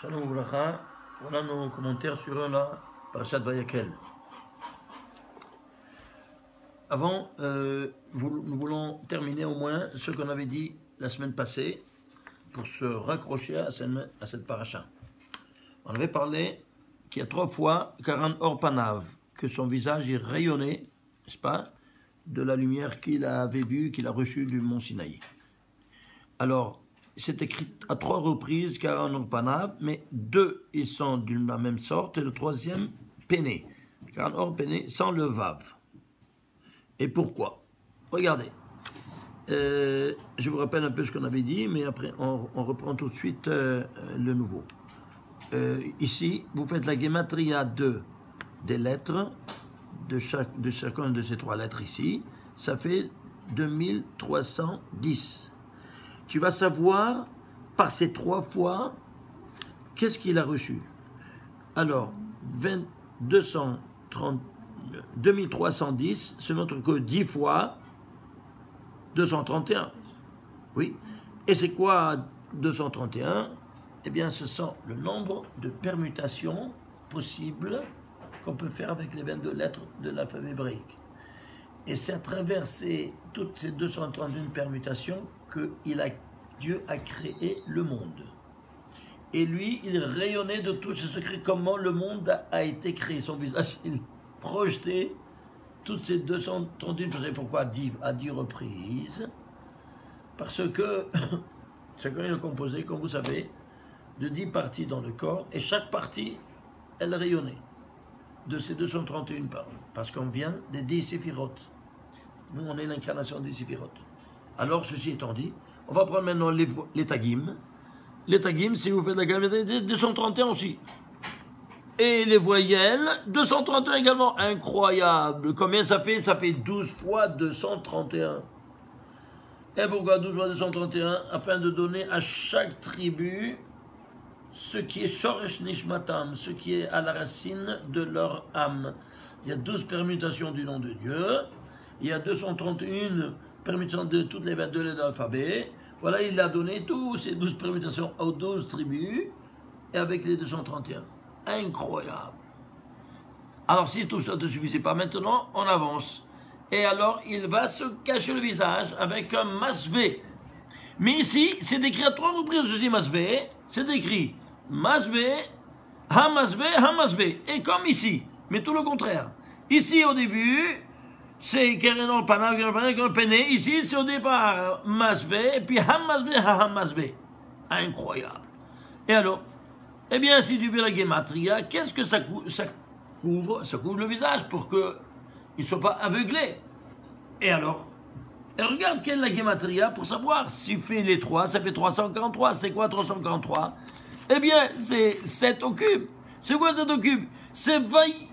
Shalom voilà nos commentaires sur la Parashat Vayakel. Avant, euh, nous voulons terminer au moins ce qu'on avait dit la semaine passée pour se raccrocher à cette, à cette paracha. On avait parlé qu'il y a trois fois Karan Orpanav, que son visage est rayonné, n'est-ce pas, de la lumière qu'il avait vue, qu'il a reçue du mont Sinaï. Alors, c'est écrit à trois reprises Karan Orpanav, mais deux, ils sont la même sorte, et le troisième, Péné. Karan Or Péné, sans le Vav. Et pourquoi? Regardez. Euh, je vous rappelle un peu ce qu'on avait dit, mais après, on, reprend tout de suite euh, euh, le nouveau. Ici, vous faites la gematria de, des lettres, de, chaque, de chacune de ces trois lettres ici. Ça fait 2310. Tu vas savoir, par ces trois fois, qu'est-ce qu'il a reçu. Alors, 20, 230, 2310 se montre que 10 fois 231. Oui. Et c'est quoi 231 Eh bien, ce sont le nombre de permutations possibles qu'on peut faire avec les 22 lettres de l'alphabet hébraïque. Et c'est à travers ces, toutes ces 231 permutations que Dieu a créé le monde. Et lui, il rayonnait de tous ses secrets, comment le monde a, été créé. Son visage, il projetait toutes ces 231, vous savez pourquoi? À 10, à 10 reprises Parce que chacun est composé, comme vous savez, de 10 parties dans le corps, et chaque partie, elle rayonnait de ces 231 paroles, parce qu'on vient des 10 séphirotes. Nous, on est l'incarnation des séphirotes. Alors, ceci étant dit, on va prendre maintenant les, les tagim. Les tagim, si vous faites la gamme, 231 aussi. Et les voyelles, 231 également. Incroyable. Combien ça fait? Ça fait 12 fois 231. Et pourquoi 12 fois 231 Afin de donner à chaque tribu ce qui est Shoresh Nishmatam, ce qui est à la racine de leur âme. Il y a 12 permutations du nom de Dieu. Il y a 231 permutations de toutes les 22 lettres de l'alphabet. Voilà, il a donné tous ces 12 permutations aux 12 tribus et avec les 231. Incroyable. Alors, si tout ça ne suffisait pas maintenant, on avance. Et alors, il va se cacher le visage avec un masvé. Mais ici, c'est écrit à trois reprises ceci masvé. C'est écrit masvé, hamasvé, hamasvé. Et comme ici, mais tout le contraire. Ici, au début, c'est Kerenol Panav, Kerenol Pené. Ici, c'est au départ masvé, et puis hamasvé, hamasvé. Incroyable. Et alors eh bien, si tu veux la gematria, qu'est-ce que ça, cou ça, couvre Ça couvre le visage pour qu'il ne soit pas aveuglé? Et alors Et regarde quelle est la gematria pour savoir. Si tu fais les trois, ça fait 343. C'est quoi 343 Eh bien, c'est 7 au. C'est quoi 7 au cube C'est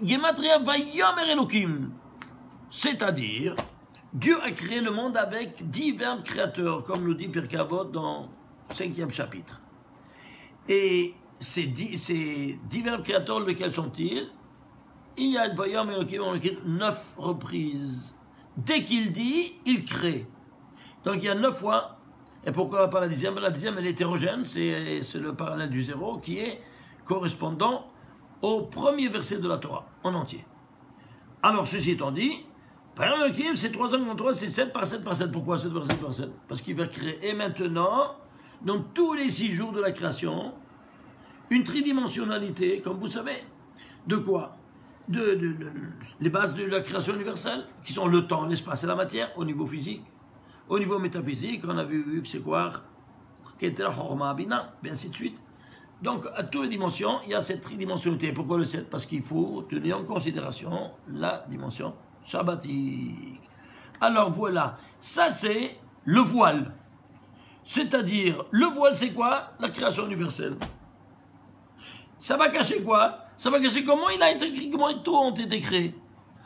gematria vayomer elokim. C'est-à-dire, Dieu a créé le monde avec dix verbes créateurs, comme nous dit Pirkei Avot dans le cinquième chapitre. Et ces, dix, divers créateurs, lesquels sont-ils? Il y a Voyam et on écrit neuf reprises. Dès qu'il dit, il crée. Donc il y a neuf fois. Et pourquoi pas la dixième? La dixième, elle est hétérogène, c'est le parallèle du zéro qui est correspondant au premier verset de la Torah, en entier. Alors, ceci étant dit, c'est 353, c'est 7 par 7 par 7. Pourquoi 7 par 7 par 7 Parce qu'il va créer maintenant, dans tous les six jours de la création, une tridimensionnalité, comme vous savez. De quoi? De, de, de, Les bases de la création universelle, qui sont le temps, l'espace et la matière, au niveau physique. Au niveau métaphysique, on a vu, que c'est quoi? Et ainsi de suite. Donc, à toutes les dimensions, il y a cette tridimensionnalité. Pourquoi le 7 Parce qu'il faut tenir en considération la dimension shabbatique. Alors voilà, ça c'est le voile. C'est-à-dire, le voile c'est quoi? La création universelle. Ça va cacher quoi? Ça va cacher comment il a été écrit, comment tout ont été créés.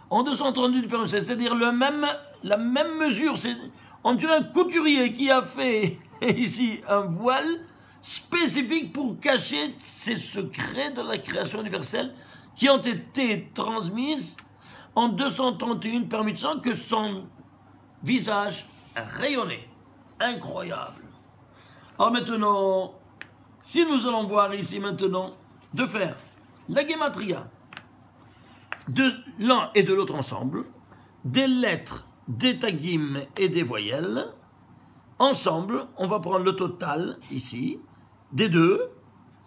En 232 du c'est-à-dire le même, la même mesure. On dirait un couturier qui a fait ici un voile spécifique pour cacher ces secrets de la création universelle qui ont été transmises en 231 permutations que son visage rayonnait. Incroyable. Alors maintenant, Si nous allons voir ici maintenant de faire la gematria de l'un et de l'autre ensemble, des lettres, des tagim et des voyelles, ensemble, on va prendre le total ici, des deux,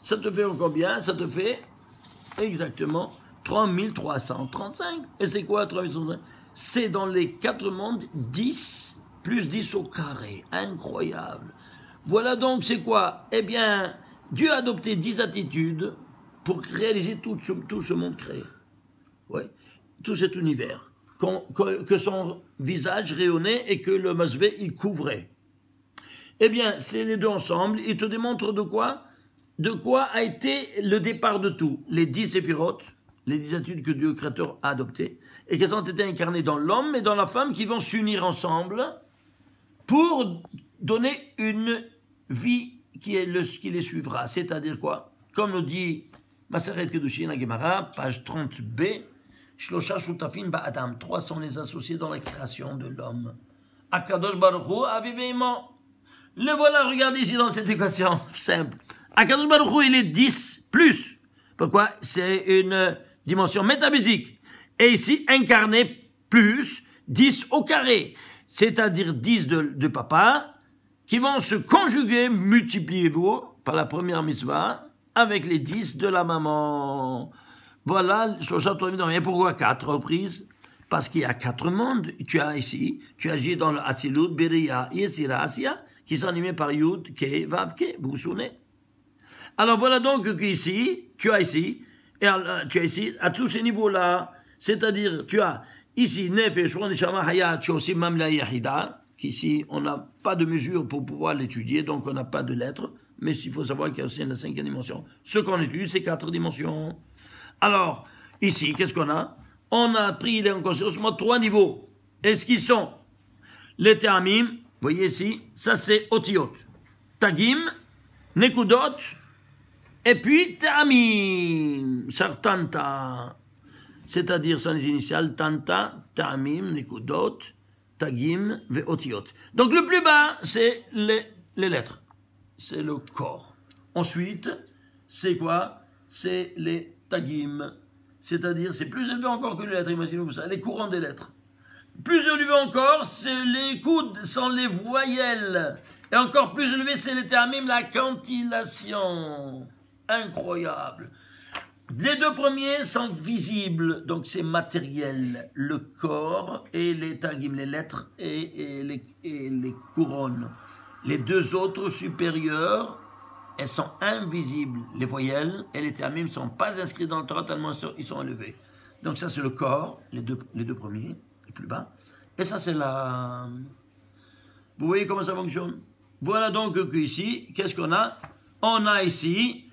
ça te fait combien Ça te fait exactement 3335. Et c'est quoi 3335 C'est dans les quatre mondes 10 plus 10 au carré. Incroyable. Voilà donc c'est quoi? Eh bien, Dieu a adopté 10 attitudes pour réaliser tout ce, tout ce monde créé. Ouais. Tout cet univers. que son visage rayonnait et que le masvé il couvrait. Eh bien, c'est les deux ensemble. Ils te démontrent de quoi? De quoi a été le départ de tout. Les dix séphirotes, les dix attitudes que Dieu créateur a adoptées, et qu'elles ont été incarnées dans l'homme et dans la femme qui vont s'unir ensemble pour donner une vie qui est le, qui les suivra. C'est-à-dire quoi? Comme nous dit Maseret Kedushin Gemara, page 30b, Shlosha Ba'adam. Trois sont les associés dans la création de l'homme. Akadosh Baruch Hu Aviveimon. Le voilà, regardez ici dans cette équation simple. Akadosh Baruch il est 10 plus. Pourquoi? C'est une dimension métaphysique. Et ici, incarné plus 10 au carré. C'est-à-dire 10 de, papa qui vont se conjuguer, multiplier vous par la première mitzvah avec les 10 de la maman. Voilà, et pourquoi quatre reprises? Parce qu'il y a quatre mondes. Tu as ici, tu agis dans le Asilut, Beria, Yesira, Asia, qui sont animés par Yud, Ke, Vav, Ke. Vous vous souvenez? Alors voilà donc qu'ici, tu as ici, et tu as ici, à tous ces niveaux-là, c'est-à-dire, tu as ici, Nef et Neshama Hayat, tu as aussi Mamla Yahida, qu'ici, on n'a pas de mesure pour pouvoir l'étudier, donc on n'a pas de lettres, mais il faut savoir qu'il y a aussi une cinquième dimension. Ce qu'on étudie, c'est quatre dimensions. Alors, ici, qu'est-ce qu'on a? On a pris en considération trois niveaux. Est-ce qu'ils sont? Les termim voyez ici, ça c'est otiot. Tagim, nekudot, et puis tamim, sartanta, c'est-à-dire son initiales tanta, tamim, nekudot, tagim, ve otiot. Donc le plus bas, c'est les, les lettres, c'est le corps. Ensuite, c'est quoi? C'est les tagim, c'est-à-dire c'est plus élevé encore que les lettres, imaginez-vous ça, les courants des lettres. Plus élevé encore, c'est les coudes, sont les voyelles. Et encore plus élevé, c'est les termines, la cantillation. Incroyable. Les deux premiers sont visibles, donc c'est matériel, le corps et les tagim, les lettres et, les, couronnes. Les deux autres supérieurs, elles sont invisibles. Les voyelles et les termines ne sont pas inscrits dans le Torah tellement ils sont élevés. Donc ça c'est le corps, les deux, les deux premiers plus bas. Et ça, c'est la... Vous voyez comment ça fonctionne? Voilà donc ici, qu'est-ce qu'on a? On a ici,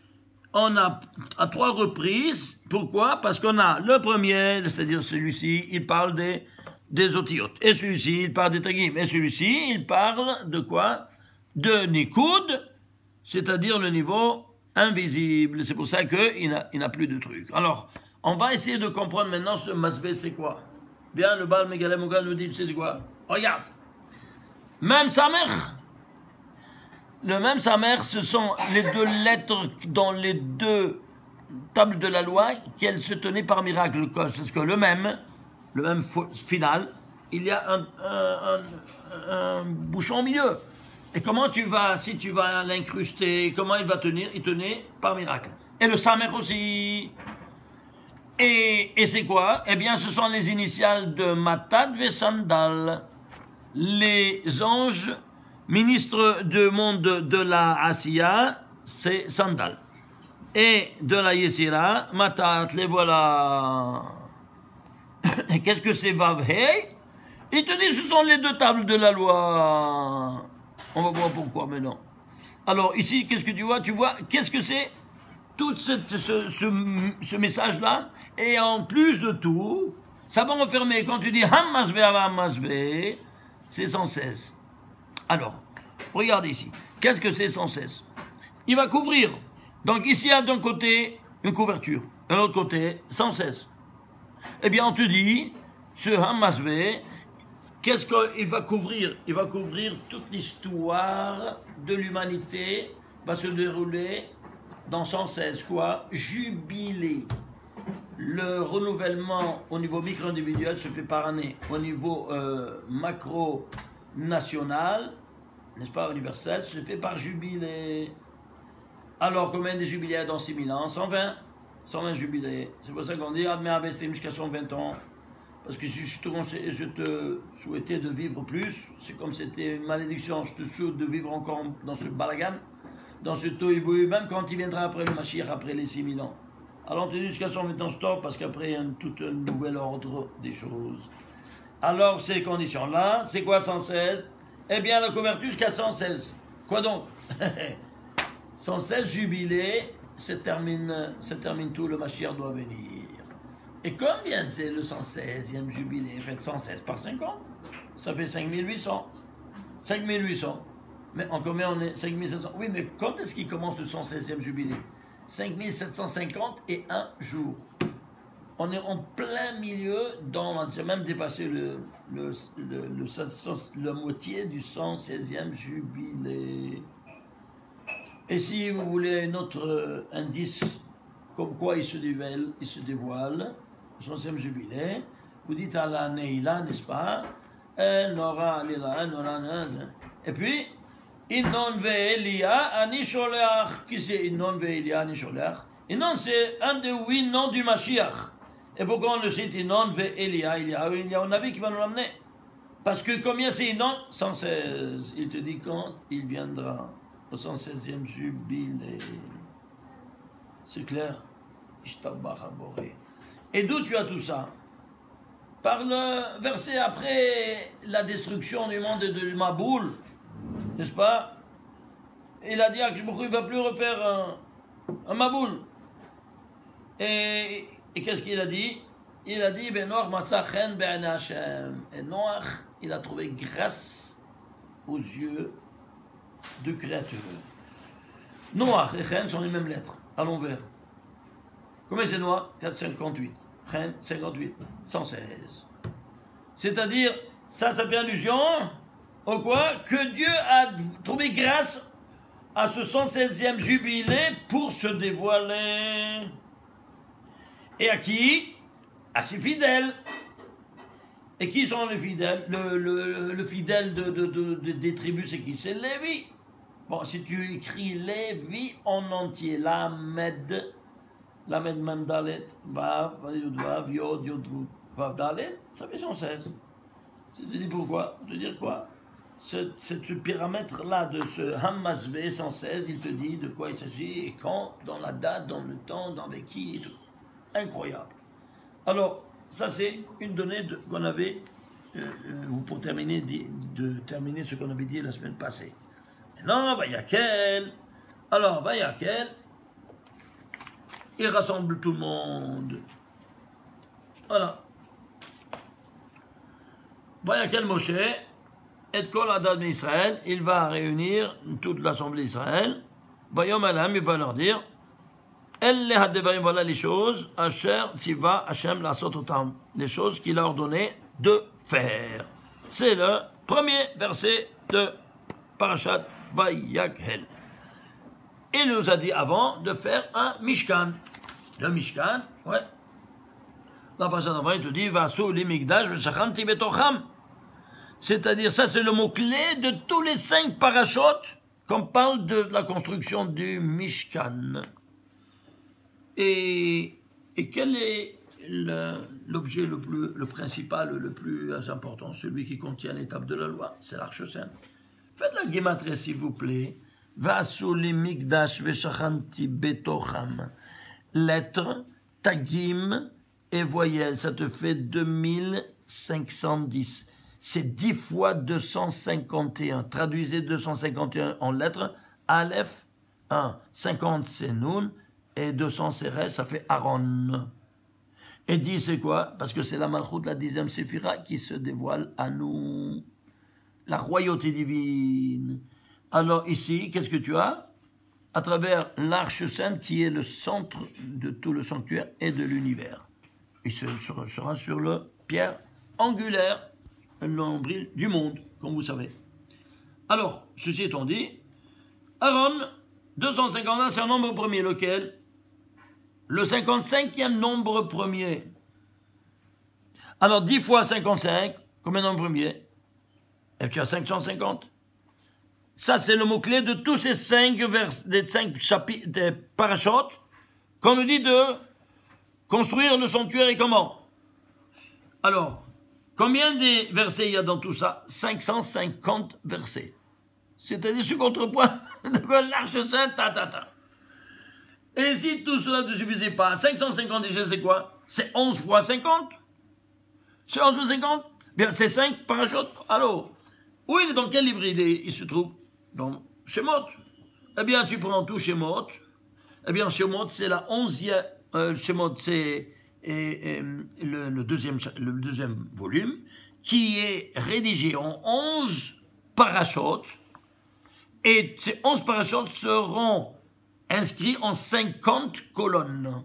on a à trois reprises. Pourquoi? Parce qu'on a le premier, c'est-à-dire celui-ci, il parle des, des. Et celui-ci, il parle des tagim. Et celui-ci, il parle de quoi? De Nikoud, c'est-à-dire le niveau invisible. C'est pour ça qu'il n'a plus de trucs. Alors, on va essayer de comprendre maintenant ce masvé, c'est quoi? Bien, le Baal Megalem nous dit, sais quoi? Regarde. Même sa mère. Le même sa mère, ce sont les deux lettres dans les deux tables de la loi qu'elle se tenait par miracle. Parce que le même, le même final, il y a un, un, bouchon au milieu. Et comment tu vas, si tu vas l'incruster, comment il va tenir Il tenait par miracle. Et le Samer aussi. Et, c'est quoi? Eh bien, ce sont les initiales de Matad Vesandal, les anges ministres du monde de la Asiya, c'est Sandal. Et de la Yesira, Matat, les voilà. Qu'est-ce que c'est Vavhei Il te dit, ce sont les deux tables de la loi. On va voir pourquoi maintenant. Alors, ici, qu'est-ce que tu vois? Tu vois, qu'est-ce que c'est? Tout ce, message-là, et en plus de tout, ça va enfermer, quand tu dis Hammasve Hammasve, c'est 116. Alors, regardez ici. Qu'est-ce que c'est 116 Il va couvrir. Donc ici, il y a d'un côté une couverture, de l'autre côté 116. Eh bien, on te dit, ce Hammasve, qu'est-ce qu'il va couvrir? Il va couvrir toute l'histoire de l'humanité, va se dérouler dans 116 quoi? Jubilé. Le renouvellement au niveau micro-individuel se fait par année. Au niveau euh, macro-national, n'est-ce pas, universel, se fait par jubilé. Alors, combien de jubilés dans 6000 ans? 120. 120 jubilés. C'est pour ça qu'on dit Admet Avestim jusqu'à 120 ans. Parce que si je te, souhaitais de vivre plus, c'est comme c'était une malédiction, je te souhaite de vivre encore dans ce balagan, dans ce tohu même quand il viendra après le Mashiach, après les 6000 ans. Alors on te jusqu'à 120 ans stop, parce qu'après il y a tout un nouvel ordre des choses. Alors ces conditions-là, c'est quoi 116 Eh bien la couverture jusqu'à 116. Quoi donc? 116 jubilés, se termine, se termine tout, le Mashiach doit venir. Et combien c'est le 116e jubilé? Faites 116 par 50, ça fait 5800. 5800. Mais en combien on est? 5700 Oui, mais quand est-ce qu'il commence le 116e jubilé? 5750 et un jour. On est en plein milieu, dans, j'ai même dépassé le, le, le, la moitié du 116e jubilé. Et si vous voulez un autre euh, indice comme quoi il se dévoile, il se dévoile son septième jubilé, vous dites à la Neila, n'est-ce pas? Et puis, Innon ve'elia ani sholach. Qui c'est Innon ve'elia ani sholach? Innon, c'est un des huit noms du Mashiach. Et pourquoi on le cite Innon ve'elia Il y a un avis qui va nous l'amener. Parce que combien c'est Innon 116. Il te dit quand il viendra au 116e jubilé. C'est clair? Et d'où tu as tout ça? Par le verset après la destruction du monde de Maboul, n'est-ce pas? Il a dit que ne va plus refaire un, Maboul. Et, qu'est-ce qu'il a dit? Il a dit Et Noach, il a trouvé grâce aux yeux du Créateur. Noach et Chen sont les mêmes lettres, à l'envers. Combien c'est noir 458. Chen, 58. 116. C'est-à-dire, ça, ça fait allusion au quoi? Que Dieu a trouvé grâce à ce 116e jubilé pour se dévoiler. Et à qui? À ses fidèles. Et qui sont les fidèles? Le, le, fidèle de, des tribus, c'est qui? C'est Lévi. Bon, si tu écris Lévi en entier, la med, la med même dalet, vav, vav, yod, yod, vav, dalet, ça fait 116. C'est de dire pourquoi? De dire quoi? Ce, ce pyramètre-là de ce Hamasvé 116, il te dit de quoi il s'agit et quand, dans la date, dans le temps, dans avec qui et tout. Incroyable. Alors, ça c'est une donnée qu'on avait, euh, euh, pour terminer, de, terminer ce qu'on avait dit la semaine passée. Maintenant, quel Alors, quel il rassemble tout le monde. Voilà. quel Moshe, et Kol Adad Israël, il va réunir toute l'assemblée d'Israël. Bayom Alam, il va leur dire voilà les choses, Asher Hashem la sototam, les choses qu'il a ordonné de faire. C'est le premier verset de Parashat Vayakhel. Il nous a dit avant de faire un Mishkan. Le Mishkan, ouais. La Parashat avant, il te dit Vasu limigdash v'shachanti betocham. C'est-à-dire, ça c'est le mot-clé de tous les cinq parachutes qu'on parle de la construction du Mishkan. Et, et quel est l'objet le, plus, le principal, le plus important, celui qui contient l'étape de la loi? C'est l'Arche Sainte. Faites la guématrie, s'il vous plaît. Vasuli mikdash veshachanti betocham. Lettres, tagim et voyelles, ça te fait 2510 c'est 10 fois 251. Traduisez 251 en lettres. Aleph, 1. 50 c'est Nun. Et 200 c'est ça fait Aaron. Et 10 c'est quoi? Parce que c'est la Malchut, la dixième Séphira, qui se dévoile à nous. La royauté divine. Alors ici, qu'est-ce que tu as? À travers l'arche sainte qui est le centre de tout le sanctuaire et de l'univers. Il sera sur le pierre angulaire nombril du monde, comme vous savez. Alors, ceci étant dit, Aaron, 251, c'est un nombre premier, lequel? Le 55e nombre premier. Alors 10 fois 55, combien de nombre premier? Et tu as 550. Ça, c'est le mot-clé de tous ces cinq, vers, des cinq chapitres, des parachutes qu'on nous dit de construire le sanctuaire et comment. Alors, combien de versets il y a dans tout ça? 550 versets. C'est-à-dire ce contrepoint de l'arche sainte, ta, ta, ta. Et si tout cela ne suffisait pas, 550 déjà c'est quoi? C'est 11 fois 50 C'est 11 fois 50 Bien, c'est 5 parachutes. Alors, où il est, dans quel livre il, il se trouve Dans Shemot. Eh bien, tu prends tout Shemot. Eh bien, Shemot, c'est la 11e. Euh, Shemot, c'est le, deuxième, volume, qui est rédigé en 11 parachutes et ces 11 parachutes seront inscrits en 50 colonnes.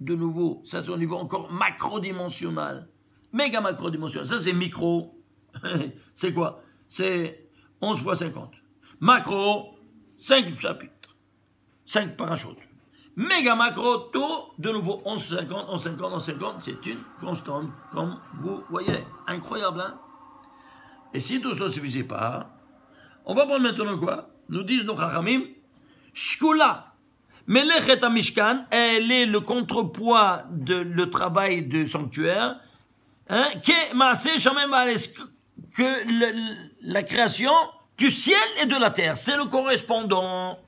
De nouveau, ça c'est au niveau encore macro-dimensionnel. Méga macro-dimensionnel. Ça c'est micro. c'est quoi? C'est 11 fois 50. Macro, 5 chapitres. 5 parachutes. Méga macro, tout, de nouveau, 11, 50, 11, 50, 11, 50, c'est une constante, comme vous voyez. Incroyable, hein? Et si tout cela ne suffisait pas, on va prendre maintenant quoi? Nous disent nos chachamim, Shkula, Melechet Mishkan, elle est le contrepoids de le travail de sanctuaire, hein, que la création du ciel et de la terre, c'est le correspondant.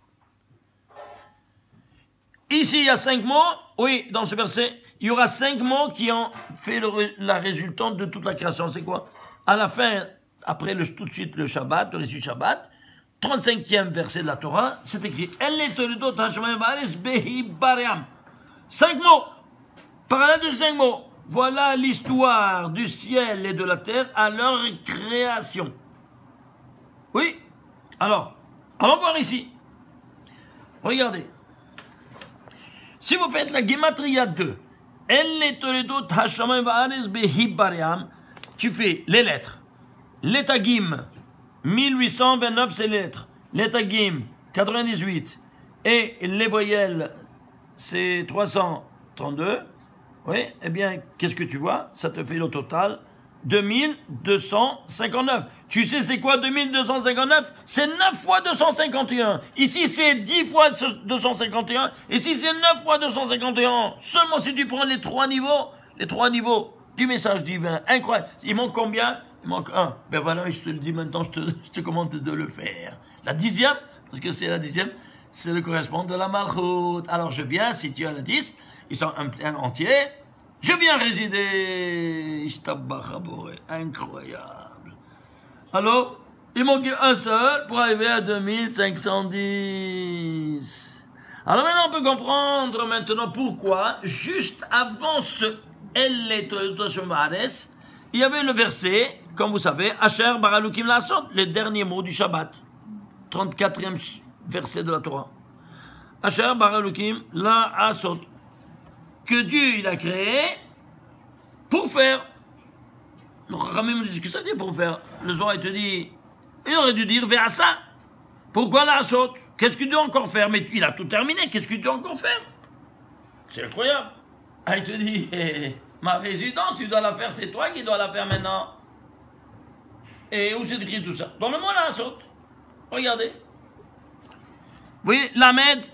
Ici, il y a cinq mots, oui, dans ce verset, il y aura cinq mots qui ont fait la résultante de toute la création. C'est quoi? À la fin après tout de suite le Shabbat, le récit Shabbat, 35e verset de la Torah, c'est écrit Cinq mots, parallèle de cinq mots. Voilà l'histoire du ciel et de la terre à leur création. Oui Alors, allons voir ici. Regardez. Si vous faites la Gematria 2, tu fais les lettres. L'étagim, 1829, c'est les lettres. L'étagim, 98. Et les voyelles, c'est 332. Oui, eh bien, qu'est-ce que tu vois? Ça te fait le total 2259. Tu sais c'est quoi 2259 C'est 9 fois 251. Ici c'est 10 fois 251. Ici c'est 9 fois 251. Seulement si tu prends les trois niveaux, les trois niveaux du message divin. Incroyable. Il manque combien? Il manque un. Ben voilà, je te le dis maintenant, je te, je te commande de le faire. La dixième, parce que c'est la dixième, c'est le correspondant de la malchoute. Alors je viens, si tu as le 10, ils sont un plein entier, je viens résider. Incroyable. Alors, il manque un seul pour arriver à 2510. Alors maintenant, on peut comprendre maintenant pourquoi, juste avant ce il y avait le verset comme vous savez, Asher Baralukim Lasot, les derniers mots du Shabbat. 34e verset de la Torah. Asher Baralukim La Asot. Que Dieu, il a créé pour faire. Ramim dit ce que ça dit pour faire? Le Zohar, il te dit, il aurait dû dire ça. Pourquoi la Asot Qu'est-ce qu'il doit encore faire? Mais il a tout terminé, qu'est-ce qu'il doit encore faire? C'est incroyable. Ah, il te dit, ma résidence, tu dois la faire, c'est toi qui dois la faire maintenant. Et où c'est écrit tout ça? Dans le mot la saute. Regardez. Vous voyez, Lamed.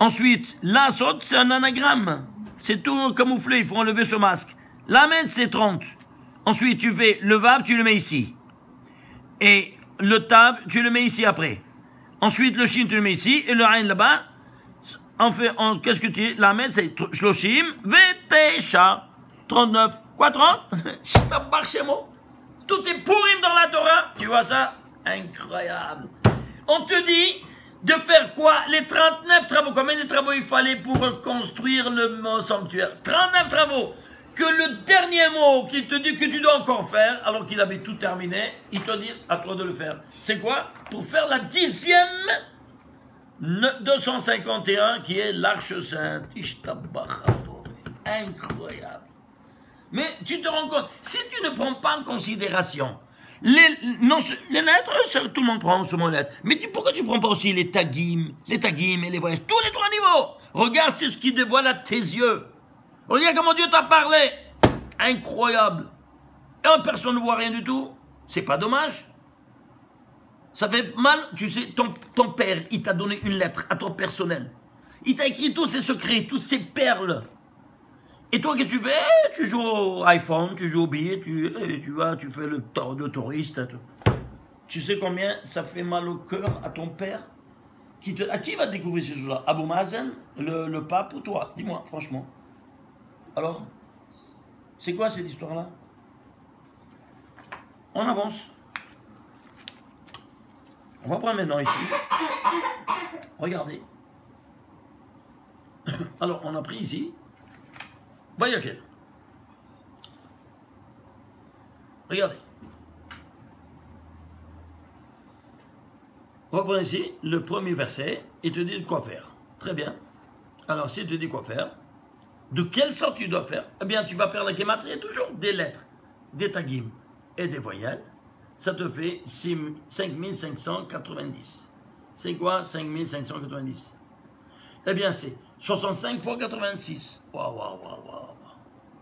Ensuite, la saute, c'est un anagramme. C'est tout camouflé, il faut enlever ce masque. Lamed, c'est 30. Ensuite, tu fais le Vav, tu le mets ici. Et le Tab, tu le mets ici après. Ensuite, le Shin, tu le mets ici. Et le Ain là-bas. En fait, qu'est-ce que tu dis? Lamed, c'est Shloshim, Vetesha. 39. Quoi, 30 chez moi. Tout est pourri dans la Torah. Tu vois ça? Incroyable. On te dit de faire quoi? Les 39 travaux. Combien de travaux il fallait pour construire le sanctuaire? 39 travaux. Que le dernier mot qui te dit que tu dois encore faire, alors qu'il avait tout terminé, il te dit à toi de le faire. C'est quoi? Pour faire la dixième 251 qui est l'Arche Sainte. Incroyable. Mais tu te rends compte, si tu ne prends pas en considération Les, non, les lettres, tout le monde prend ce mot lettres. Mais pourquoi tu prends pas aussi les tagim, les tagim et les voyages, tous les trois niveaux Regarde, c'est ce qui dévoile à tes yeux. Regarde comment Dieu t'a parlé. Incroyable. Et personne ne voit rien du tout. C'est pas dommage. Ça fait mal, tu sais, ton, ton père, il t'a donné une lettre à ton personnel. Il t'a écrit tous ses secrets, toutes ses perles. Et toi, qu'est-ce que tu fais? Tu joues au iPhone, tu joues au billet, tu, tu vas, tu fais le, le touriste. Tu sais combien ça fait mal au cœur à ton père qui te, À qui va découvrir ces choses-là? Abou Mazen, le, le pape ou toi? Dis-moi, franchement. Alors C'est quoi cette histoire-là? On avance. On va prendre maintenant ici. Regardez. Alors, on a pris ici. Voyez Regardez. On va prendre ici le premier verset et te dit quoi faire. Très bien. Alors, si te dit quoi faire, de quelle sorte tu dois faire Eh bien, tu vas faire la gématrie toujours des lettres, des tagim et des voyelles ça te fait 5590. C'est quoi 5590 Eh bien, c'est 65 fois 86. Waouh, waouh, waouh, waouh.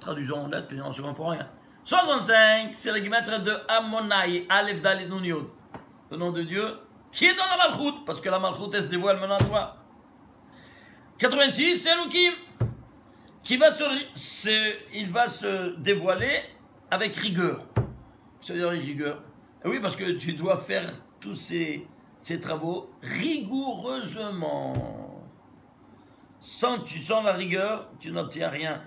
Traduisons en lettres, puis on ne se comprend rien. 65, c'est le guimètre de Ammonai, Aleph Dalit Yod. Le nom de Dieu, qui est dans la Malchoute, parce que la Malchoute, se dévoile maintenant à toi. 86, c'est Elohim, qui va se, il va se dévoiler avec rigueur. C'est-à-dire rigueur. Eh oui, parce que tu dois faire tous ces travaux rigoureusement. Sans, tu, sens la rigueur, tu n'obtiens rien.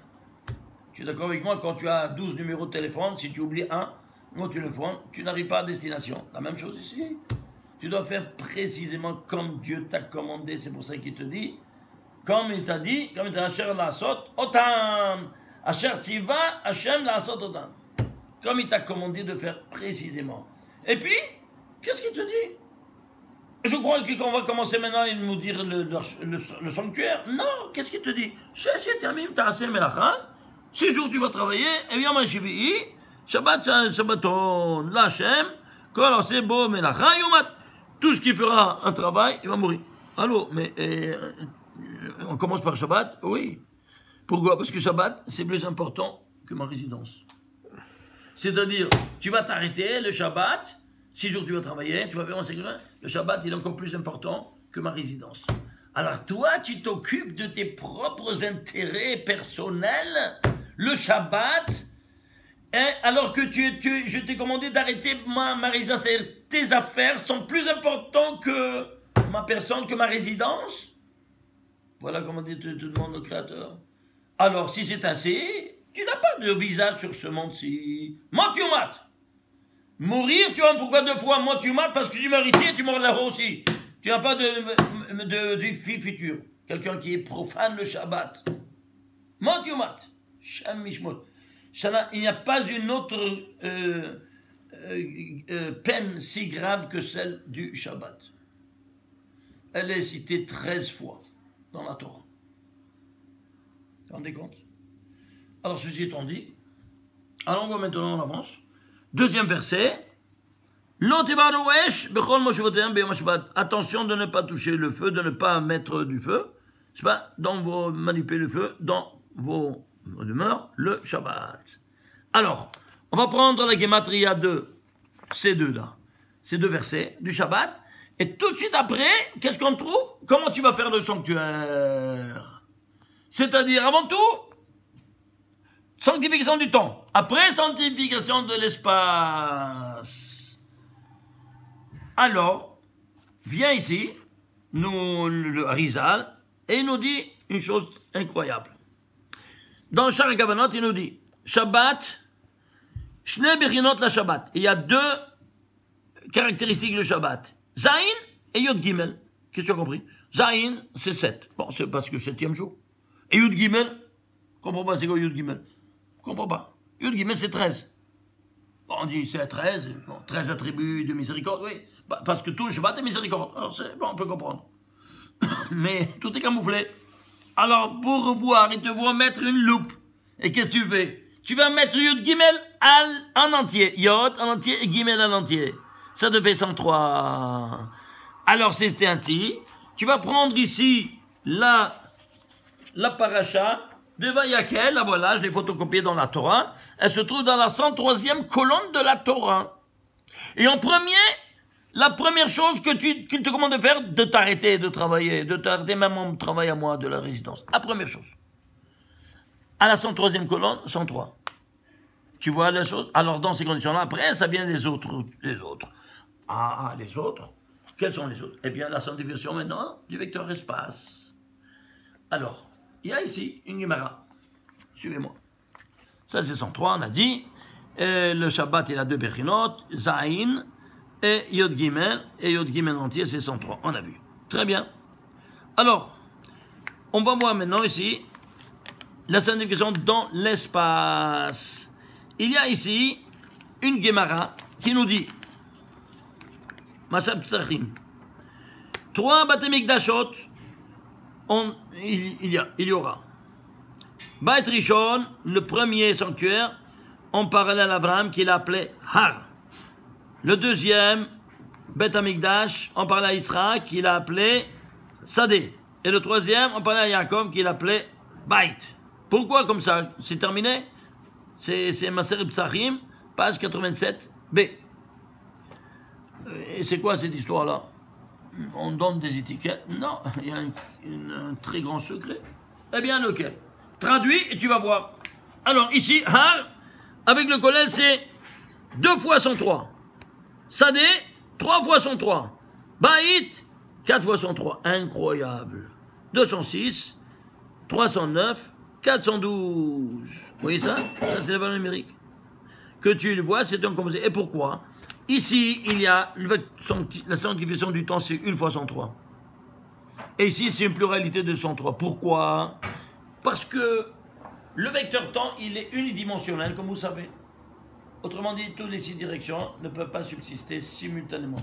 Tu es d'accord avec moi quand tu as 12 numéros de téléphone, si tu oublies un, moi tu le fais, tu n'arrives pas à destination. La même chose ici. Tu dois faire précisément comme Dieu t'a commandé. C'est pour ça qu'il te dit, comme il t'a dit, comme il t'a dit, la sot, otam. Asher tiva, la sot otam. Comme il t'a commandé de faire précisément. Et puis, qu'est-ce qu'il te dit? Je crois qu'on va commencer maintenant à nous dire le, le, sanctuaire. Non, qu'est-ce qu'il te dit? Six jours tu vas travailler, et bien moi je vais Shabbat, Shabbaton, Lachem, Kol c'est beau, Melacha, Yomat. Tout ce qui fera un travail, il va mourir. Allô, mais euh, on commence par Shabbat? Oui. Pourquoi? Parce que Shabbat, c'est plus important que ma résidence. C'est-à-dire, tu vas t'arrêter le Shabbat, six jours tu vas travailler, tu vas faire un sécurité. Le Shabbat, est encore plus important que ma résidence. Alors toi, tu t'occupes de tes propres intérêts personnels, le Shabbat, hein, alors que tu, je t'ai commandé d'arrêter ma, résidence. C'est-à-dire, tes affaires sont plus importantes que ma personne, que ma résidence. Voilà comment te, te demande le Créateur. Alors, si c'est ainsi, tu n'as pas de visa sur ce monde-ci. Mates. Mourir, tu vois pourquoi deux fois Moi, tu mates parce que tu meurs ici et tu meurs là-haut aussi. Tu n'as pas de, de, vie future. Quelqu'un qui est profane le Shabbat. Moi, tu mates. Il n'y a pas une autre euh, euh, euh, peine si grave que celle du Shabbat. Elle est citée 13 fois dans la Torah. Vous vous rendez compte? Alors, ceci étant dit, allons voir maintenant en avance. Deuxième verset. Attention de ne pas toucher le feu, de ne pas mettre du feu. C'est pas dans vos manipuler le feu, dans vos demeures, le Shabbat. Alors, on va prendre la Gematria de ces deux-là, ces deux versets du Shabbat, et tout de suite après, qu'est-ce qu'on trouve? Comment tu vas faire le sanctuaire? C'est-à-dire, avant tout, Sanctification du temps. Après, sanctification de l'espace. Alors, vient ici, nous, le Rizal, et il nous dit une chose incroyable. Dans Kavanot, il nous dit, Shabbat, la Shabbat. Il y a deux caractéristiques du Shabbat. Zain et Yod Gimel. Qu'est-ce que tu as compris? Zain, c'est 7. Bon, c'est parce que septième jour. Et Yod Gimel, comprends pas c'est quoi Gimel? Je comprends pas. Yud Gimel, c'est 13. Bon, on dit c'est 13, bon, 13 attributs de miséricorde, oui. Bah, parce que tout le Shabbat est miséricorde. Alors, bon, on peut comprendre. Mais tout est camouflé. Alors, pour revoir, il te faut mettre une loupe. Et qu'est-ce que tu fais? Tu vas mettre Yod Gimel en entier. Yod en entier et Gimel en entier. Ça te fait 103. Alors c'est ainsi. Tu vas prendre ici la, la paracha de Vayakel. La voilà, je l'ai photocopiée dans la Torah. Elle se trouve dans la 103e colonne de la Torah. Et en premier, la première chose que tu, qu'il te commande de faire, de t'arrêter de travailler, de t'arrêter même en travail à moi de la résidence. La première chose. À la 103e colonne, 103. Tu vois la chose? Alors dans ces conditions-là, après, ça vient des autres. Les autres. Ah, les autres? Quels sont les autres? Eh bien, la sanctification maintenant du vecteur espace. Alors, il y a ici une Gemara. Suivez-moi. Ça, c'est 103, on a dit. Le Shabbat, il a deux Bechinot, Zain et Yod Gimel. Et Yod Gimel entier, c'est 103. On a vu. Très bien. Alors, on va voir maintenant ici la sanctification dans l'espace. Il y a ici une Gemara qui nous dit Masab Tsachim. Trois Batemikdashot, il, y aura. Bait Rishon, le premier sanctuaire, en parallèle à Abraham, qu'il appelait Har. Le deuxième, Bet Amikdash, on parlait à Israël, qu'il a appelé Sadeh. Et le troisième, on parlait à Yaakov, qu'il appelait Bait. Pourquoi comme ça? C'est terminé? C'est Maser Psachim, page 87b. Et c'est quoi cette histoire-là? On donne des étiquettes Non, il y a un, très grand secret. Eh bien, lequel? Traduis et tu vas voir. Alors ici, avec le collège, c'est 2 fois 103. Sadé, 3 fois 103. Baït, 4 fois 103. Incroyable. 206, 309, 412. Vous voyez ça? Ça, c'est la valeur numérique. Que tu le vois, c'est un composé. Et pourquoi? Ici, il y a la sanctification du temps, c'est une fois 103. Et ici, c'est une pluralité de 103. Pourquoi? Parce que le vecteur temps, il est unidimensionnel, comme vous savez. Autrement dit, toutes les six directions ne peuvent pas subsister simultanément.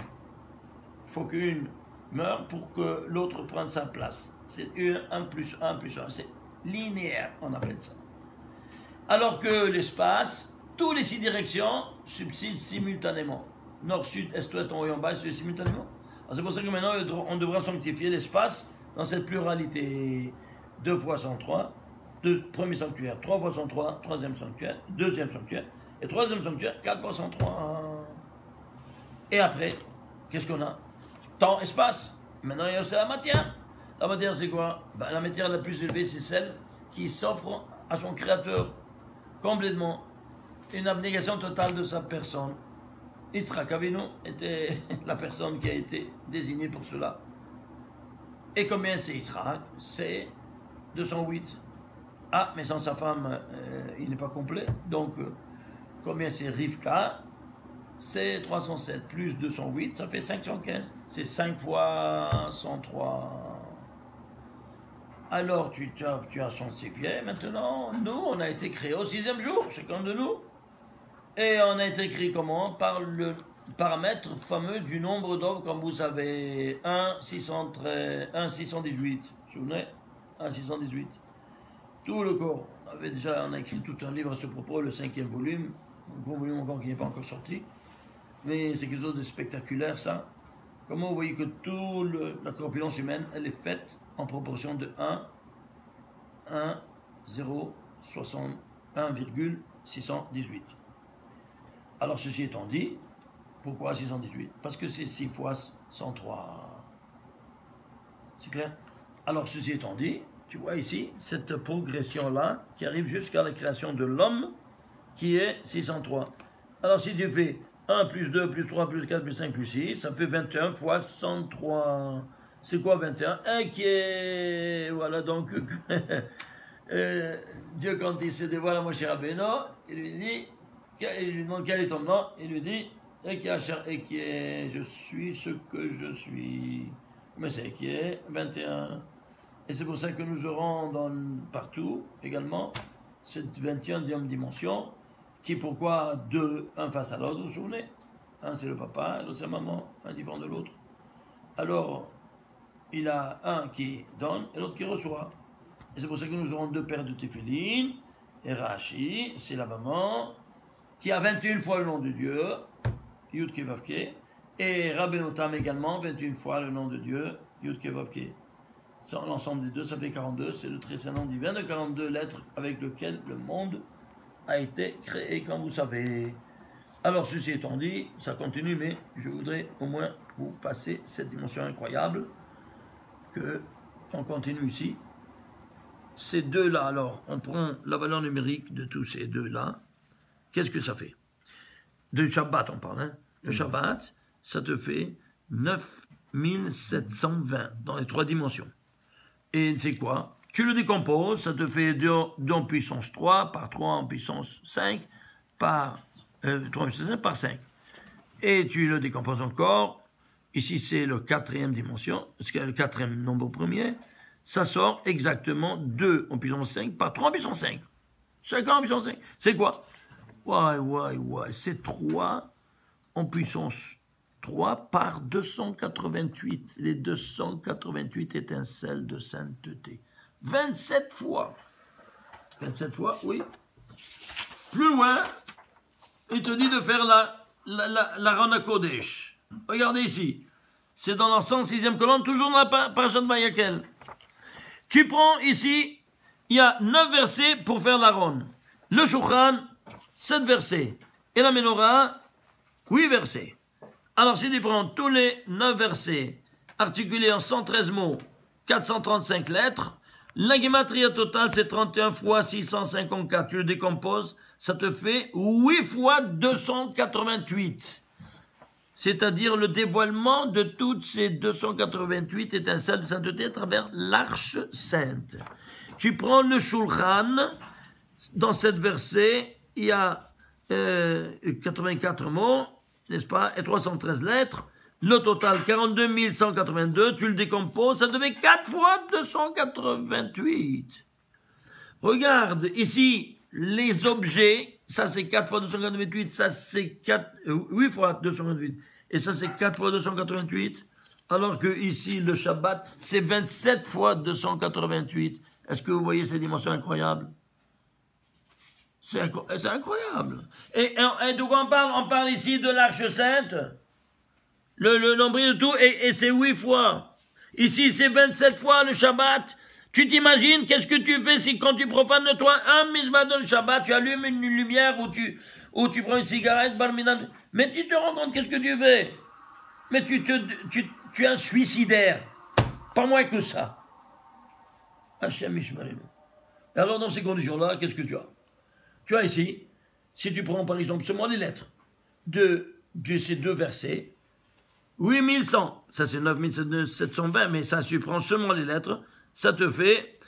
Il faut qu'une meure pour que l'autre prenne sa place. C'est 1 plus 1 plus 1. C'est linéaire, on appelle ça. Alors que l'espace, toutes les six directions subsistent simultanément. Nord, sud, est, ouest, en haut et en bas, simultanément. C'est pour ça que maintenant, on devra sanctifier l'espace dans cette pluralité. 2 fois 103, deux, premier sanctuaire, 3 fois 103, troisième sanctuaire, deuxième sanctuaire, et troisième sanctuaire, 4 fois 103. Et après, qu'est-ce qu'on a? Temps, espace. Maintenant, il y a aussi la matière. La matière, c'est quoi? Ben, La matière la plus élevée, c'est celle qui s'offre à son créateur complètement. Une abnégation totale de sa personne. Yitzhak Avinu était la personne qui a été désignée pour cela. Et combien c'est Yitzhak C'est 208. Ah, mais sans sa femme, euh, il n'est pas complet. Donc, euh, combien c'est Rivka? C'est 307 plus 208, ça fait 515. C'est 5 fois 103 alors tu, as, tu as. Maintenant, nous, on a été créés au sixième jour, chacun de nous. Et on a été créé comment? Par le paramètre fameux du nombre d'hommes, comme vous savez, 1, 613, 1 618. Vous vous souvenez? 1, 618. Tout le corps. On avait déjà on a écrit tout un livre à ce propos, le cinquième volume. Un gros volume encore qui n'est pas encore sorti. Mais c'est quelque chose de spectaculaire, ça. Comment vous voyez que toute la corpulence humaine, elle est faite en proportion de 1, 1, 0, 1,618. Alors ceci étant dit, pourquoi 618 Parce que c'est 6 fois 103. C'est clair? Alors ceci étant dit, tu vois ici, cette progression-là, qui arrive jusqu'à la création de l'homme, qui est 603. Alors si tu fais 1 plus 2 plus 3 plus 4 plus 5 plus 6, ça fait 21 fois 103. C'est quoi 21 Un? Qui est... Voilà, donc... euh, Dieu, quand il se dévoile à Moshe Rabbeinu, il lui dit... Il lui demande quel est ton nom Il lui dit... Et qui, est... Je suis ce que je suis. Mais c'est qui est 21. Et c'est pour ça que nous aurons dans, partout également cette 21e dimension qui pourquoi deux, un face à l'autre, vous vous souvenez? Un c'est le papa, l'autre c'est la maman, un différent de l'autre. Alors, il a un qui donne et l'autre qui reçoit. Et c'est pour ça que nous aurons deux paires de téphilines Et Rashi, c'est la maman qui a 21 fois le nom de Dieu, Yud Kevavke, et Rabbenotam également, 21 fois le nom de Dieu, Yud Kevavke. L'ensemble des deux, ça fait 42, c'est le très saint nom divin de 42 lettres avec lequel le monde a été créé, comme vous savez. Alors, ceci étant dit, ça continue, mais je voudrais au moins vous passer cette dimension incroyable que on continue ici. Ces deux-là, alors, on prend la valeur numérique de tous ces deux-là. Qu'est-ce que ça fait? De Shabbat, on parle. Hein? Le Shabbat, ça te fait 9720 dans les trois dimensions. Et c'est quoi? Tu le décomposes, ça te fait 2, en puissance 3 par 3 en puissance 5 par euh, 3 par 5. Et tu le décomposes encore. Ici, c'est le quatrième dimension, le quatrième nombre premier. Ça sort exactement 2 en puissance 5 par 3 en puissance 5. Chacun en puissance 5. C'est quoi? Ouais, ouais, ouais. C'est 3 en puissance 3 par 288. Les 288 étincelles de sainteté. 27 fois. 27 fois, oui. Plus loin, il te dit de faire la, la, la, la Rana Kodesh. Regardez ici. C'est dans la 106e colonne, toujours dans la page de Vayakel. Tu prends ici, il y a 9 versets pour faire la ronde. Le Shukran, 7 versets. Et la Menorah, 8 versets. Alors si tu prends tous les 9 versets, articulés en 113 mots, 435 lettres, la gematria totale, c'est 31 fois 654. Tu le décomposes, ça te fait 8 fois 288. C'est-à-dire le dévoilement de toutes ces 288 étincelles de sainteté à travers l'arche sainte. Tu prends le Shulchan, dans cette verset, il y a 84 euh, mots, n'est-ce pas, et 313 lettres. Le total, 42 182, tu le décomposes, ça devait 4 fois 288. Regarde, ici, les objets, ça c'est 4 fois 288, ça c'est 4, 8 euh, fois 288, et ça c'est 4 fois 288, alors que ici, le Shabbat, c'est 27 fois 288. Est-ce que vous voyez ces dimensions incroyables? C'est incroyable. Et, et, quoi on parle On parle ici de l'Arche Sainte le, nombril de tout, et, c'est huit fois. Ici, c'est 27 fois le Shabbat. Tu t'imagines, qu'est-ce que tu fais si quand tu profanes de toi un mitzvah de Shabbat, tu allumes une lumière ou tu, ou tu prends une cigarette, mais tu te rends compte qu'est-ce que tu fais? Mais tu, te, tu, tu es un suicidaire. Pas moins que ça. Hachem Et alors, dans ces conditions-là, qu'est-ce que tu as? Tu as ici, si tu prends par exemple seulement les lettres de, ces deux versets, 8100, ça c'est 9720, mais ça, tu prends seulement les lettres, ça te fait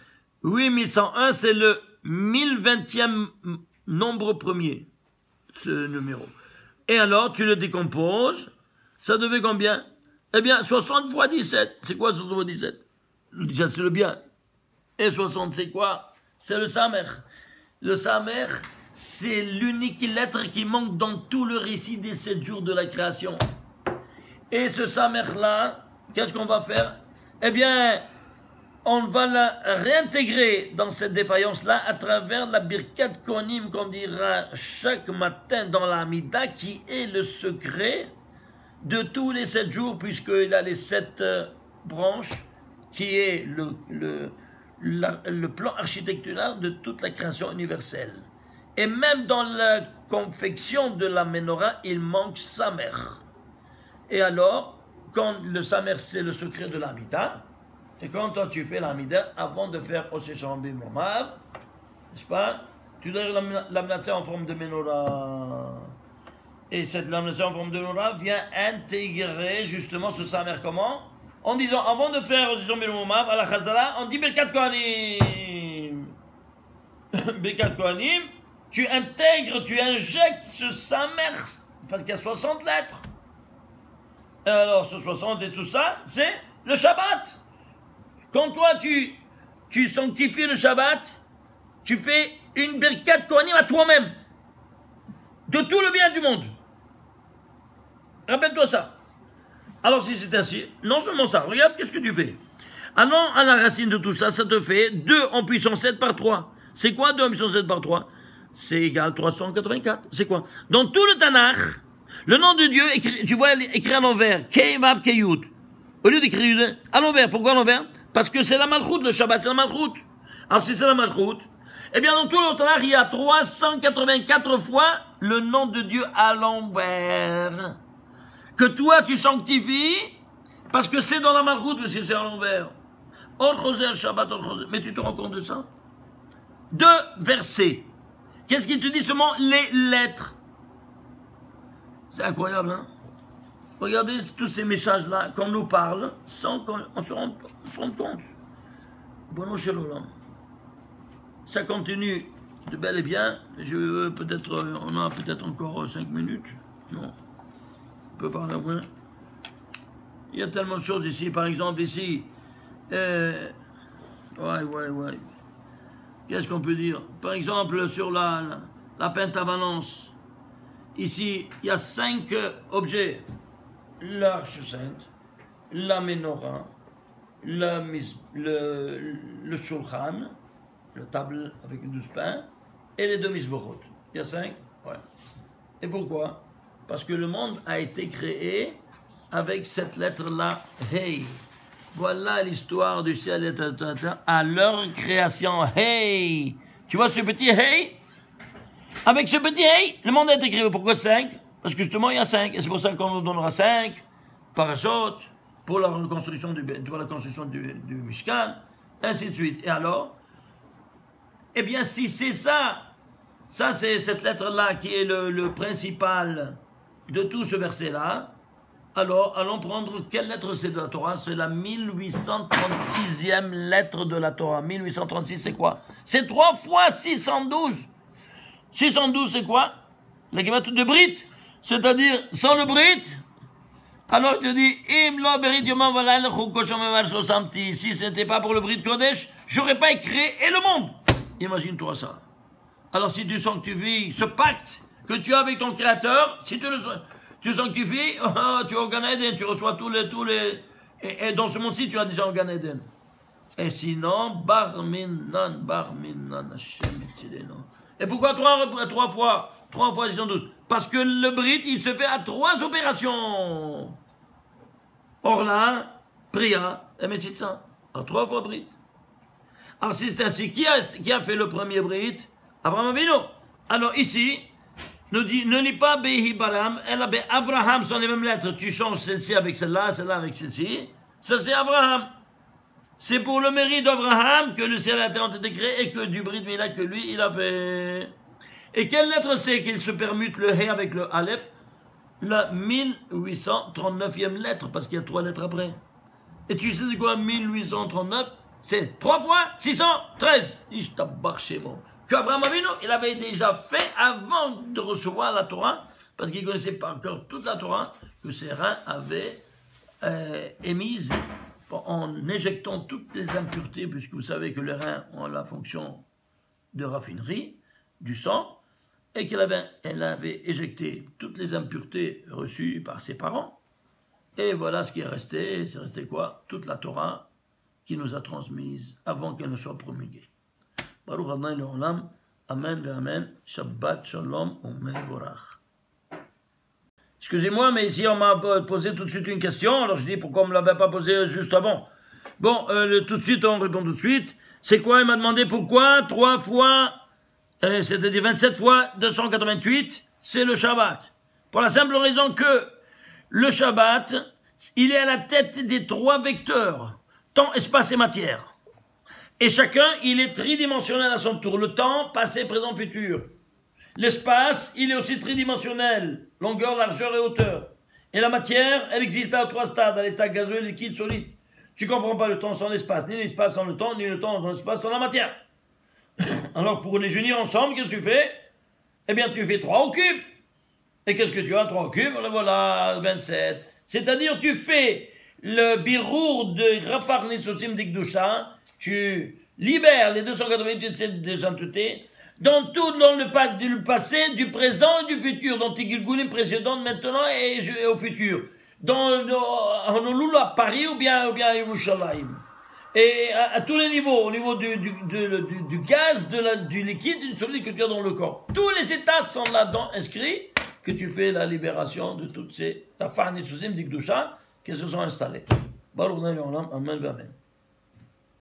8101, c'est le 1020e nombre premier, ce numéro. Et alors, tu le décomposes, ça devait combien? Eh bien, 60 fois 17. C'est quoi 60 fois 17 Déjà, c'est le bien. Et 60, c'est quoi? C'est le Samer. Le Samer, c'est l'unique lettre qui manque dans tout le récit des sept jours de la création. Et ce Samer-là, qu'est-ce qu'on va faire? Eh bien, on va la réintégrer dans cette défaillance-là à travers la Birkat Konim qu'on dira chaque matin dans la Mida, qui est le secret de tous les sept jours, puisqu'il a les sept euh, branches, qui est le, le, le plan architectural de toute la création universelle. Et même dans la confection de la menorah, il manque Samer. Et alors, quand le Samer, c'est le secret de l'Amida, et quand toi tu fais l'Amida, avant de faire Osechambi Momab, n'est-ce pas Tu dois l'amener en forme de menorah. Et cette lamination en forme de menorah vient intégrer justement ce Samer comment? En disant, avant de faire Osechambi Momab, à la on dit Birkat Kohanim. Birkat Kohanim, tu intègres, tu injectes ce Samer, parce qu'il y a 60 lettres. Et alors, ce 60 et tout ça, c'est le Shabbat. Quand toi, tu, tu sanctifies le Shabbat, tu fais une Birkat Kohanim à toi-même. De tout le bien du monde. Rappelle-toi ça. Alors, si c'est ainsi, non seulement ça, regarde qu'est-ce que tu fais. Allons à la racine de tout ça, ça te fait 2 en puissance 7 par 3. C'est quoi 2 mission 7 par 3 C'est égal 384. C'est quoi? Dans tout le Tanakh, le nom de Dieu, écrit, tu vois écrit à l'envers. Kevav Keyut. Au lieu d'écrire à l'envers. Pourquoi à l'envers? Parce que c'est la malchoute, le Shabbat, c'est la malchoute. Alors si c'est la malchoute, eh bien dans tout le Tanakh, il y a 384 fois le nom de Dieu à l'envers. Que toi tu sanctifies, parce que c'est dans la malchoute, mais c'est à l'envers. Shabbat, Mais tu te rends compte de ça? Deux versets. Qu'est-ce qu'il te dit seulement Les lettres? C'est incroyable, hein? Regardez tous ces messages-là qu'on nous parle sans qu'on se rende, compte. Bon, chez Ça continue de bel et bien. Je peut-être, on a peut-être encore cinq minutes. Non. Peut après. Il y a tellement de choses ici. Par exemple, ici. Euh, ouais, ouais, ouais. Qu'est-ce qu'on peut dire? Par exemple, sur la, la, la pentavalence. Ici, il y a cinq objets l'arche sainte, la menorah, le, le, shulchan, le table avec douze pains, et les deux misbochot. Il y a cinq? Ouais. Et pourquoi? Parce que le monde a été créé avec cette lettre-là, Hey. Voilà l'histoire du ciel et de à leur création. Hey Tu vois ce petit Hey? Avec ce petit Hey, le monde a été créé. Pourquoi cinq? Parce que justement, il y a cinq. Et c'est pour ça qu'on nous donnera cinq parachutes pour la reconstruction du, pour la construction du, du Mishkan, ainsi de suite. Et alors? Eh bien, si c'est ça, ça c'est cette lettre-là qui est le, principal de tout ce verset-là, alors allons prendre quelle lettre c'est de la Torah? C'est la 1836e lettre de la Torah. 1836 c'est quoi? C'est 3 fois 612. 612 c'est quoi? La de Brit c'est-à-dire, sans le Brit, alors tu dis, im lo yomam Si ce n'était pas pour le Brit Kodesh, j'aurais pas créé et le monde. Imagine-toi ça. Alors si tu sanctifies ce pacte que tu as avec ton Créateur, si tu le tu sanctifies, oh, tu es au Gan Eden, tu reçois tous les... Tous les et, dans ce monde-ci, tu as déjà au Gan Eden. Et sinon, bar minan, bar minan, Hashem Et pourquoi trois, trois fois Trois fois 612 parce que le Brit, il se fait à trois opérations. Orla, Priya et ça, À trois fois Brit. Alors si c'est ainsi, qui a, qui a fait le premier Brit? Abraham Avinu. Alors ici, nous dit, ne lis pas Behi Baram, elle a Abraham sont les mêmes lettres. Tu changes celle-ci avec celle-là, celle-là avec celle-ci. Ça c'est Abraham. C'est pour le mérite d'Abraham que le ciel ont été créés et que du Brit Mila que lui, il a fait. Et quelle lettre c'est qu'il se permute le He avec le Aleph? La 1839e lettre, parce qu'il y a trois lettres après. Et tu sais quoi 1839 C'est trois fois 613. Que Abraham Avinu, il avait déjà fait avant de recevoir la Torah, parce qu'il connaissait pas encore toute la Torah, que ses reins avaient euh, émise en éjectant toutes les impuretés, puisque vous savez que les reins ont la fonction de raffinerie du sang, et qu'elle avait, avait éjecté toutes les impuretés reçues par ses parents. Et voilà ce qui est resté. C'est resté quoi? Toute la Torah qui nous a transmise avant qu'elle ne soit promulguée. Baruch Amen Amen. Shabbat Shalom. Excusez-moi, mais ici on m'a posé tout de suite une question, alors je dis pourquoi on ne me l'avait pas posée juste avant. Bon, euh, tout de suite, on répond tout de suite. C'est quoi? Il m'a demandé pourquoi trois fois euh, c'est-à-dire 27 fois 288, c'est le Shabbat. Pour la simple raison que le Shabbat, il est à la tête des trois vecteurs, temps, espace et matière. Et chacun, il est tridimensionnel à son tour. Le temps, passé, présent, futur. L'espace, il est aussi tridimensionnel, longueur, largeur et hauteur. Et la matière, elle existe à trois stades, à l'état gazeux, liquide, solide. Tu comprends pas le temps sans l'espace, ni l'espace sans le temps, ni le temps sans l'espace sans la matière. Alors pour les unir ensemble, qu'est-ce que tu fais? Eh bien, tu fais 3 au cube. Et qu'est-ce que tu as? 3 au cube Voilà, 27. C'est-à-dire, tu fais le birour de Rafar Nitsosim d'Ikdusha, tu libères les 288 de sainteté dans tout dans le, du passé, du présent et du futur, dans tes Gilgulim précédentes, maintenant et, au futur. Dans, Honolulu à Paris ou bien, ou bien à Yerushalayim. Et à, tous les niveaux, au niveau du, du, du, gaz, de la, du liquide, du solide que tu as dans le corps. Tous les états sont là-dedans inscrits que tu fais la libération de toutes ces tafan et souzim d'Ikdusha qui se sont installés. Baruch Amen, Amen.